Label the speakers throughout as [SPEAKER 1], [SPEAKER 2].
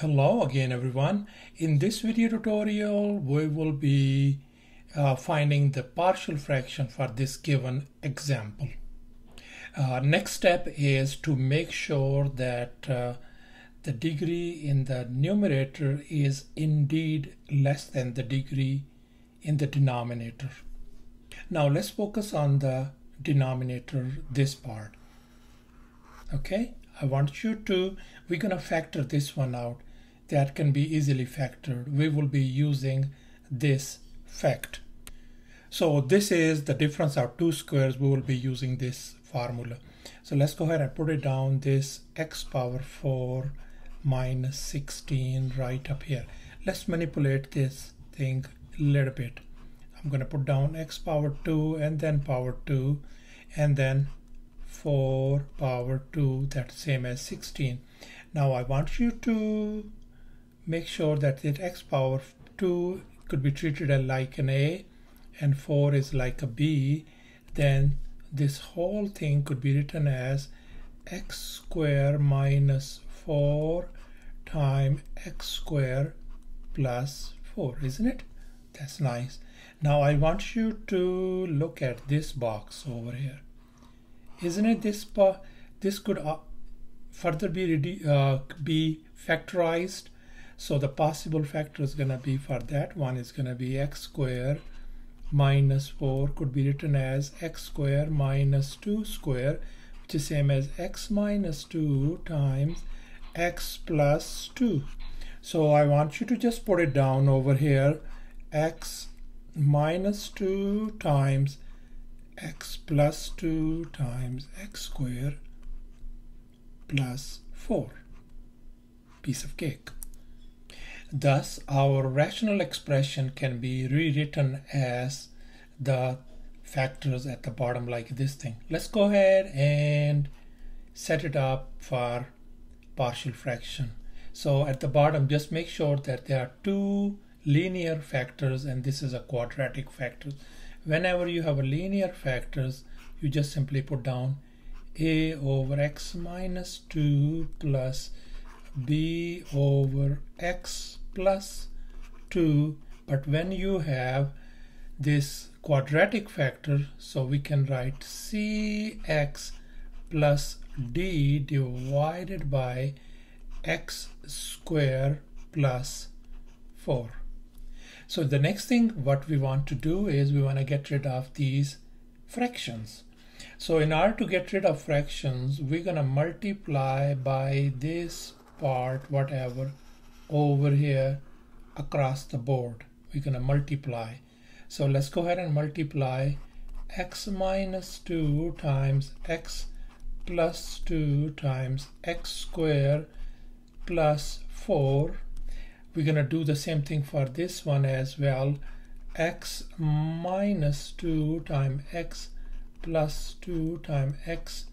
[SPEAKER 1] Hello again everyone. In this video tutorial we will be uh, finding the partial fraction for this given example. Uh, next step is to make sure that uh, the degree in the numerator is indeed less than the degree in the denominator. Now let's focus on the denominator, this part. Okay, I want you to, we're going to factor this one out that can be easily factored. We will be using this fact. So this is the difference of two squares. We will be using this formula. So let's go ahead and put it down this x power 4 minus 16 right up here. Let's manipulate this thing a little bit. I'm going to put down x power 2 and then power 2 and then 4 power 2 that's same as 16. Now I want you to make sure that it x power 2 could be treated as like an a and 4 is like a b then this whole thing could be written as x square minus 4 times x square plus 4 isn't it? That's nice. Now I want you to look at this box over here. Isn't it this this could uh, further be uh, be factorized so the possible factor is going to be for that one is going to be x square minus 4 could be written as x square minus 2 square which is same as x minus 2 times x plus 2. So I want you to just put it down over here x minus 2 times x plus 2 times x square plus 4 piece of cake. Thus, our rational expression can be rewritten as the factors at the bottom like this thing. Let's go ahead and set it up for partial fraction. So at the bottom, just make sure that there are two linear factors and this is a quadratic factor. Whenever you have a linear factors, you just simply put down a over x minus 2 plus b over x plus 2 but when you have this quadratic factor so we can write cx plus d divided by x square plus 4 so the next thing what we want to do is we want to get rid of these fractions. So in order to get rid of fractions we're going to multiply by this part whatever over here across the board. We're going to multiply. So let's go ahead and multiply x minus 2 times x plus 2 times x square plus 4. We're going to do the same thing for this one as well. x minus 2 times x plus 2 times x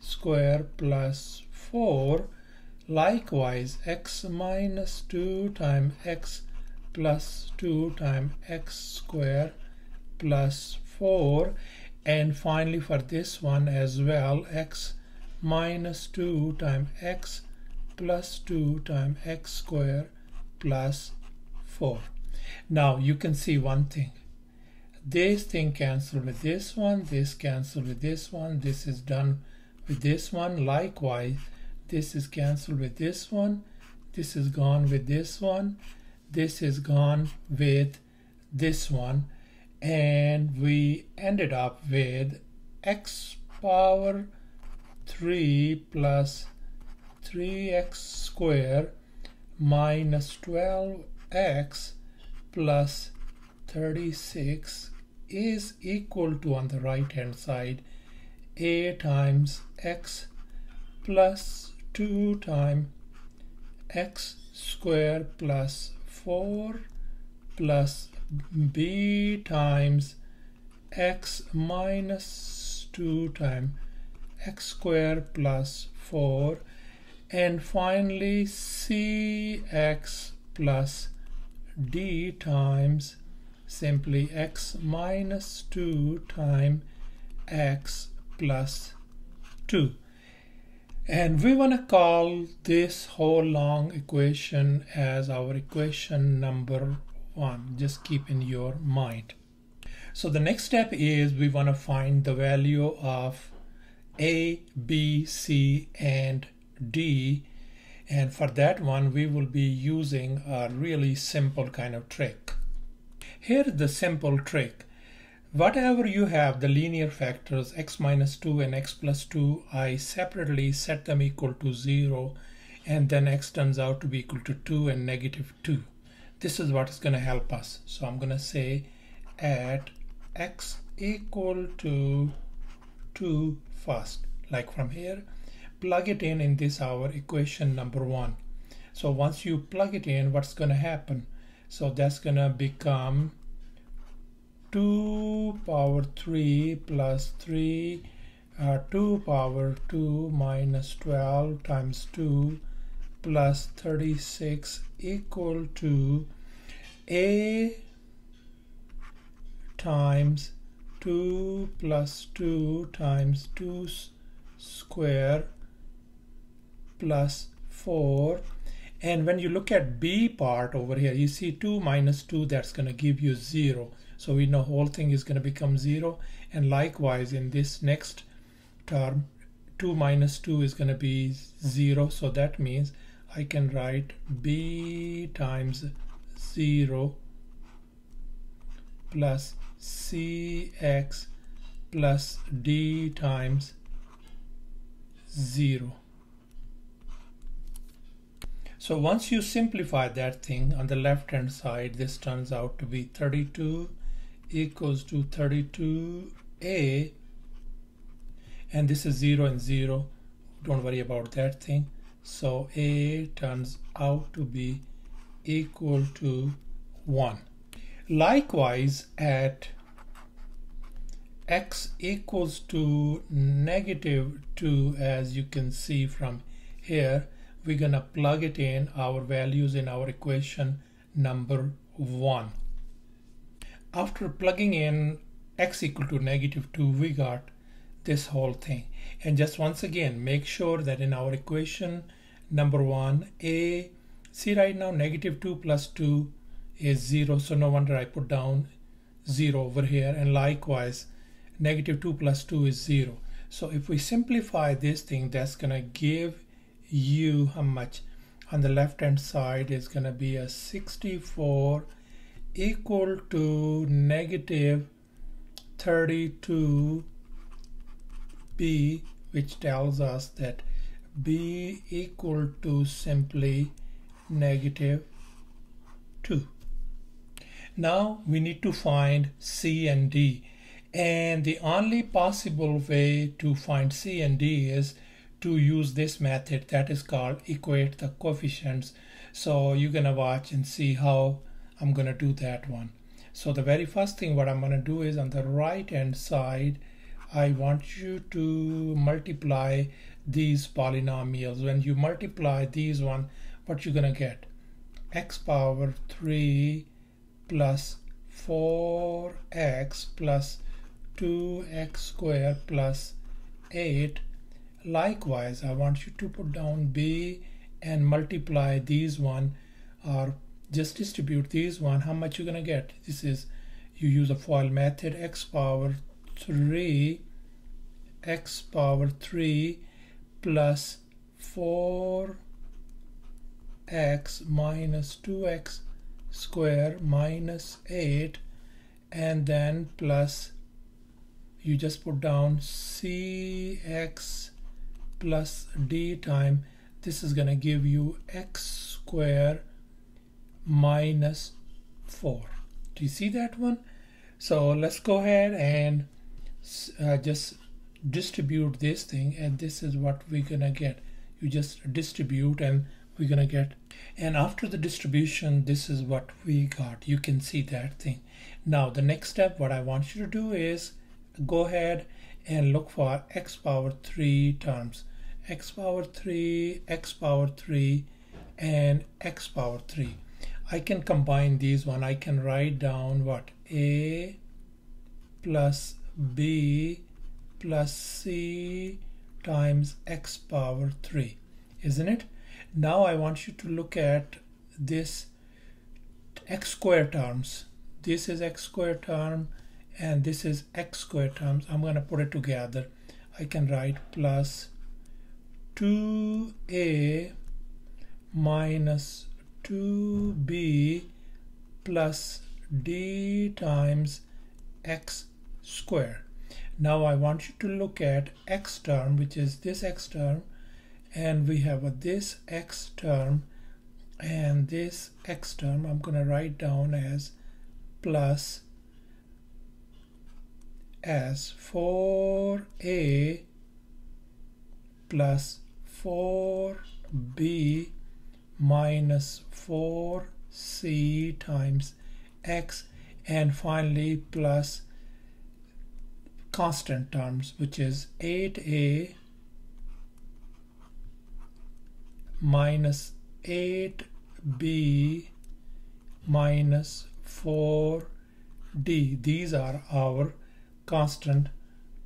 [SPEAKER 1] square plus 4 Likewise, x minus 2 times x plus 2 times x square plus 4 and finally for this one as well x minus 2 times x plus 2 times x square plus 4. Now you can see one thing. This thing cancel with this one, this cancel with this one, this is done with this one. Likewise, this is cancelled with this one. This is gone with this one. This is gone with this one. And we ended up with x power 3 plus 3x square minus 12x plus 36 is equal to on the right hand side a times x plus 2 times x square plus 4 plus b times x minus 2 times x square plus 4 and finally cx plus d times simply x minus 2 times x plus 2 And we want to call this whole long equation as our equation number one. Just keep in your mind. So the next step is we want to find the value of A, B, C, and D. And for that one, we will be using a really simple kind of trick. Here's the simple trick. Whatever you have, the linear factors x minus 2 and x plus 2, I separately set them equal to 0 and then x turns out to be equal to 2 and negative 2. This is what is going to help us. So I'm going to say at x equal to 2 first, like from here, plug it in in this our equation number 1. So once you plug it in, what's going to happen? So that's going to become 2 power 3 plus 3 uh, 2 power 2 minus 12 times 2 plus 36 equal to a times 2 plus 2 times 2 square plus 4 and when you look at b part over here you see 2 minus 2 that's going to give you 0 so we know whole thing is going to become 0. And likewise in this next term, 2 minus 2 is going to be 0. So that means I can write b times 0 plus cx plus d times 0. So once you simplify that thing on the left hand side, this turns out to be 32 equals to 32a and this is 0 and 0 don't worry about that thing. So a turns out to be equal to 1 likewise at x equals to negative 2 as you can see from here we're gonna plug it in our values in our equation number 1 after plugging in x equal to negative 2 we got this whole thing. And just once again make sure that in our equation number one a see right now negative 2 plus 2 is 0 so no wonder I put down 0 over here. And likewise negative 2 plus 2 is 0 so if we simplify this thing that's gonna give you how much? On the left hand side is gonna be a 64 equal to negative 32b which tells us that b equal to simply negative 2. Now we need to find c and d and the only possible way to find c and d is to use this method that is called equate the coefficients so you're gonna watch and see how I'm going to do that one. So the very first thing what I'm going to do is on the right hand side, I want you to multiply these polynomials. When you multiply these one, what you're going to get? x power 3 plus 4x plus 2x squared plus 8. Likewise, I want you to put down b and multiply these one are just distribute these one how much you're gonna get? This is you use a FOIL method x power 3 x power 3 plus 4 x minus 2x square minus 8 and then plus you just put down cx plus d time. This is gonna give you x square minus 4. Do you see that one? So let's go ahead and uh, just distribute this thing and this is what we're gonna get. You just distribute and we're gonna get and after the distribution this is what we got. You can see that thing. Now the next step what I want you to do is go ahead and look for x power 3 terms x power 3 x power 3 and x power 3 I can combine these one. I can write down what? A plus B plus C times x power 3 isn't it now I want you to look at this x square terms this is x square term and this is x square terms I'm going to put it together I can write plus 2a minus 2b plus d times x square. Now I want you to look at x term which is this x term and we have a, this x term and this x term. I'm going to write down as plus as 4a plus 4b minus 4c times x and finally plus constant terms which is 8a minus 8b minus 4d these are our constant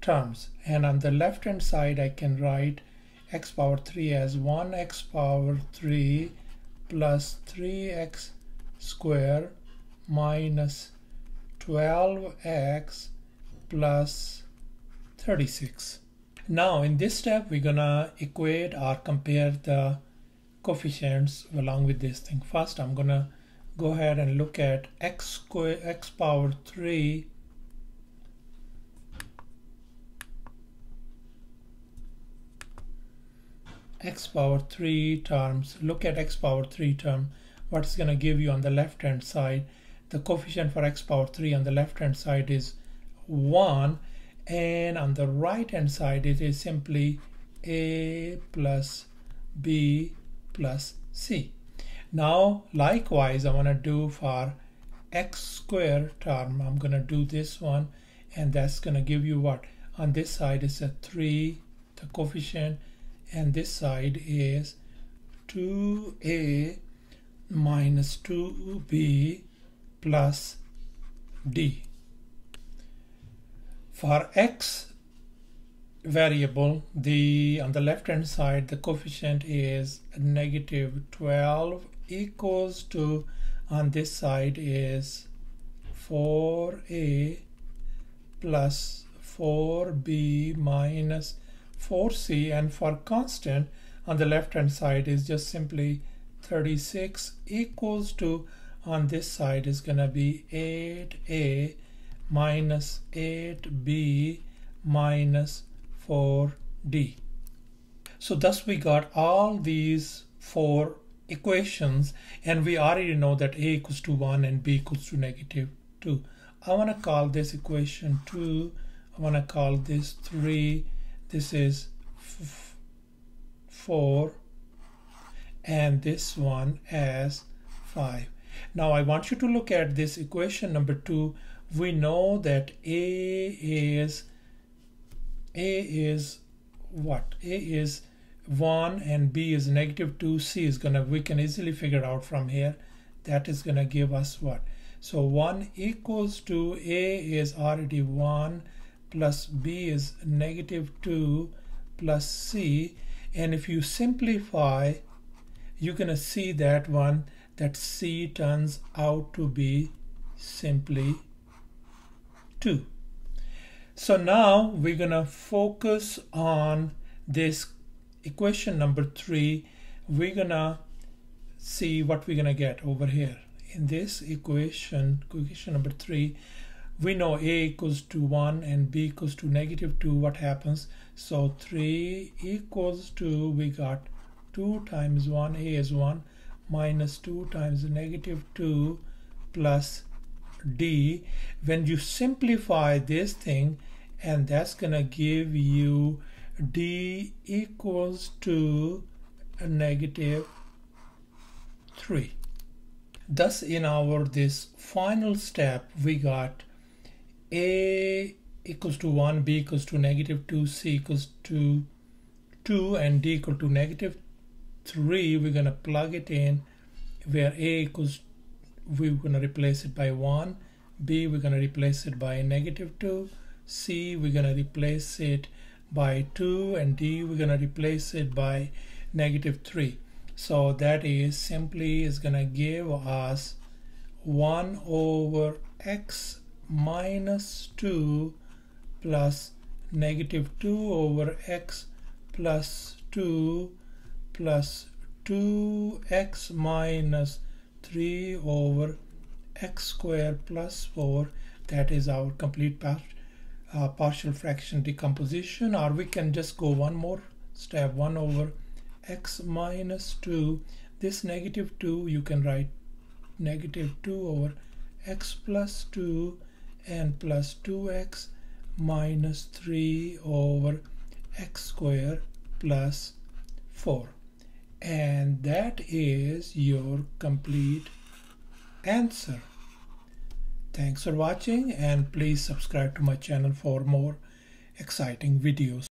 [SPEAKER 1] terms. And on the left hand side I can write x power 3 as 1x power 3 plus 3x square minus 12x plus 36. Now in this step we're gonna equate or compare the coefficients along with this thing. First I'm gonna go ahead and look at x square x power 3 x power 3 terms look at x power 3 term what's going to give you on the left hand side. The coefficient for x power 3 on the left hand side is 1 and on the right hand side it is simply a plus b plus c. Now likewise I want to do for x square term I'm going to do this one and that's going to give you what? On this side is a 3 the coefficient and this side is 2a minus 2b plus d. For x variable, the on the left hand side, the coefficient is negative 12 equals to on this side is 4a plus 4b minus 4c and for constant on the left hand side is just simply 36 equals to on this side is going to be 8a minus 8b minus 4d. So thus we got all these four equations and we already know that a equals to 1 and b equals to negative 2. I want to call this equation 2, I want to call this 3, this is 4 and this one as 5 now I want you to look at this equation number 2 we know that a is a is what? A is 1 and b is negative 2 c is gonna we can easily figure out from here. That is gonna give us what? So 1 equals to a is already 1 plus b is negative 2 plus c. And if you simplify you're going to see that one that c turns out to be simply 2 so now we're going to focus on this equation number 3 we're going to see what we're going to get over here. In this equation equation number 3 we know a equals to 1 and b equals to negative 2 what happens? So 3 equals to we got 2 times 1 a is 1 minus 2 times negative 2 plus d. When you simplify this thing and that's gonna give you d equals to a negative 3 thus in our this final step we got a equals to 1 b equals to negative 2 c equals to 2 and d equal to negative 3 we're going to plug it in where a equals we're going to replace it by 1 b we're going to replace it by negative 2 c we're going to replace it by 2 and d we're going to replace it by negative 3 so that is simply is going to give us 1 over x minus 2 plus negative 2 over x plus 2 plus 2x minus 3 over x squared plus 4 that is our complete part, uh, partial fraction decomposition. Or we can just go one more step 1 over x minus 2 this negative 2 you can write negative 2 over x plus 2 and plus 2x minus 3 over x squared plus 4 and that is your complete answer. Thanks for watching and please subscribe to my channel for more exciting videos